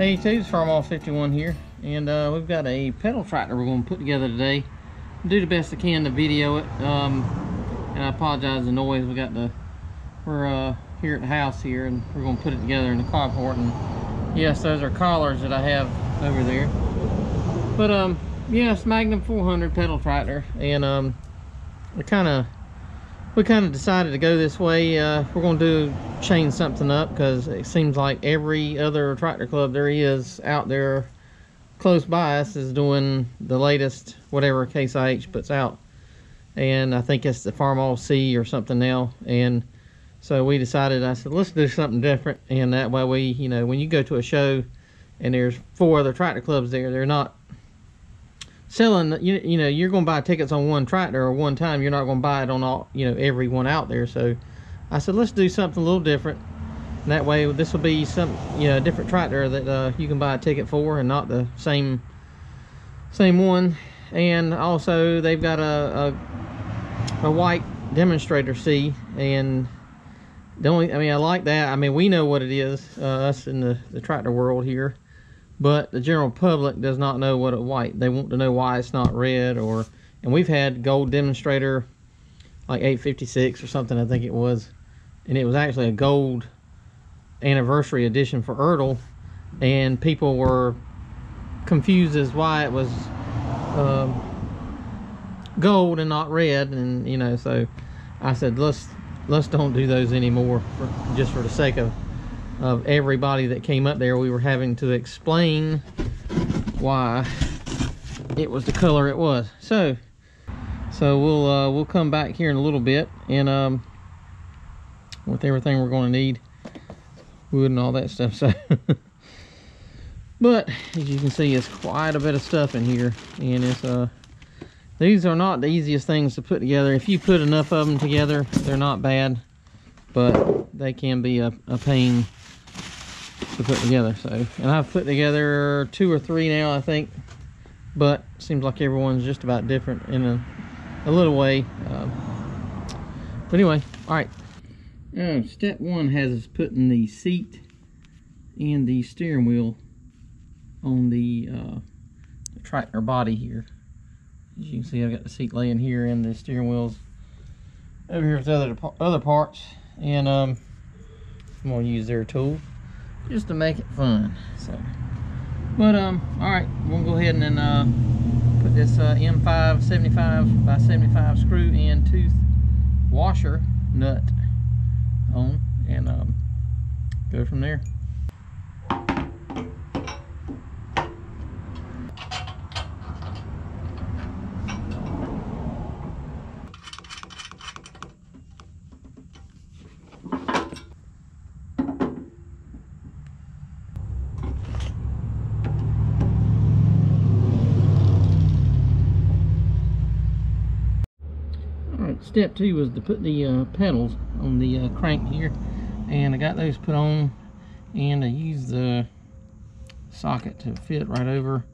Hey, it's Farmall 51 here, and uh, we've got a pedal tractor we're going to put together today. Do the best I can to video it, um, and I apologize the noise. We got the we're uh, here at the house here, and we're going to put it together in the carport. And yes, those are collars that I have over there. But um, yes, Magnum 400 pedal tractor, and um, we kind of we kind of decided to go this way. Uh, we're going to do change something up because it seems like every other tractor club there is out there close by us is doing the latest whatever Case IH puts out. And I think it's the Farmall C or something now. And so we decided, I said, let's do something different. And that way we, you know, when you go to a show and there's four other tractor clubs there, they're not selling you, you know you're going to buy tickets on one tractor or one time. You're not going to buy it on all you know every one out there. So i said let's do something a little different. And that way this will be some you know different tractor that uh, you can buy a ticket for and not the same same one. And also they've got a a, a white demonstrator C and the only i mean i like that. I mean we know what it is uh, us in the, the tractor world here but the general public does not know what a white they want to know why it's not red or and we've had gold demonstrator like 856 or something i think it was. And it was actually a gold anniversary edition for Ertl. And people were confused as why it was um, gold and not red and you know so i said let's let's don't do those anymore for, just for the sake of of everybody that came up there we were having to explain why it was the color it was. So so we'll uh, we'll come back here in a little bit and um, with everything we're going to need wood and all that stuff so. But as you can see it's quite a bit of stuff in here and it's uh these are not the easiest things to put together. If you put enough of them together they're not bad but they can be a, a pain to put together. So, and I've put together two or three now, I think, but seems like everyone's just about different in a, a little way. Um, but anyway, all right. Uh, step one has us putting the seat and the steering wheel on the, uh, tractor body here. As you can see, I've got the seat laying here and the steering wheels over here with other other parts. And um, I'm gonna use their tool just to make it fun. So, but um, all right, we'll go ahead and uh, put this uh, M5 75 by 75 screw and tooth washer nut on and um, go from there. Step two was to put the uh, pedals on the uh, crank here. And I got those put on and I used the socket to fit right over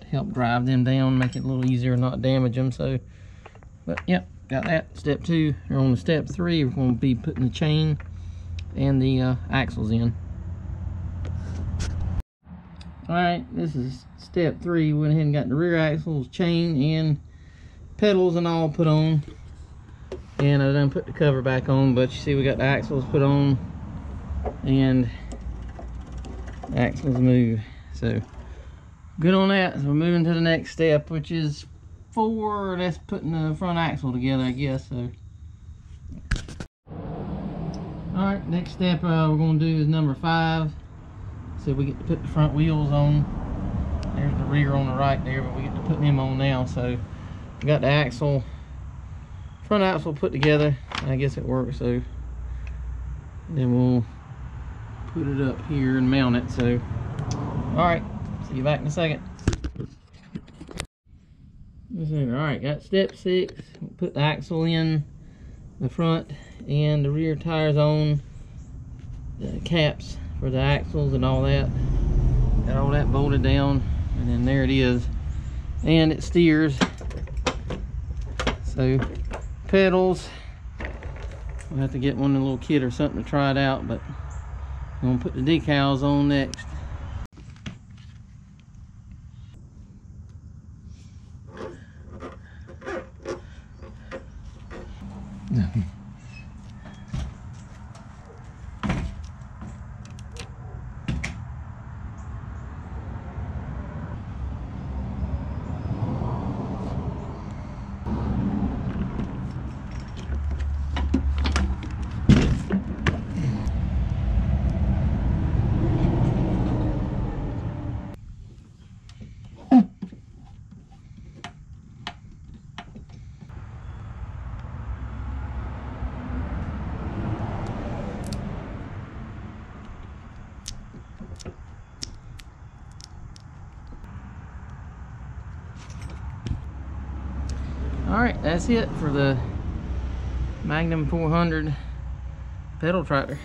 to help drive them down make it a little easier not damage them. So but yep got that. Step two we're on the step three we're going to be putting the chain and the uh, axles in. All right this is step three. Went ahead and got the rear axles chain and pedals and all put on and I done put the cover back on but you see we got the axles put on and axles move. So good on that. So we're moving to the next step which is four that's putting the front axle together I guess so. All right next step uh, we're going to do is number five. So we get to put the front wheels on. There's the rear on the right there but we get to put them on now. So we got the axle front axle put together I guess it works so then we'll put it up here and mount it so all right see you back in a second. All right got step six put the axle in the front and the rear tires on the caps for the axles and all that got all that bolted down and then there it is and it steers so pedals. We'll have to get one little kid or something to try it out, but I'm gonna put the decals on next. right, that's it for the Magnum 400 pedal tractor.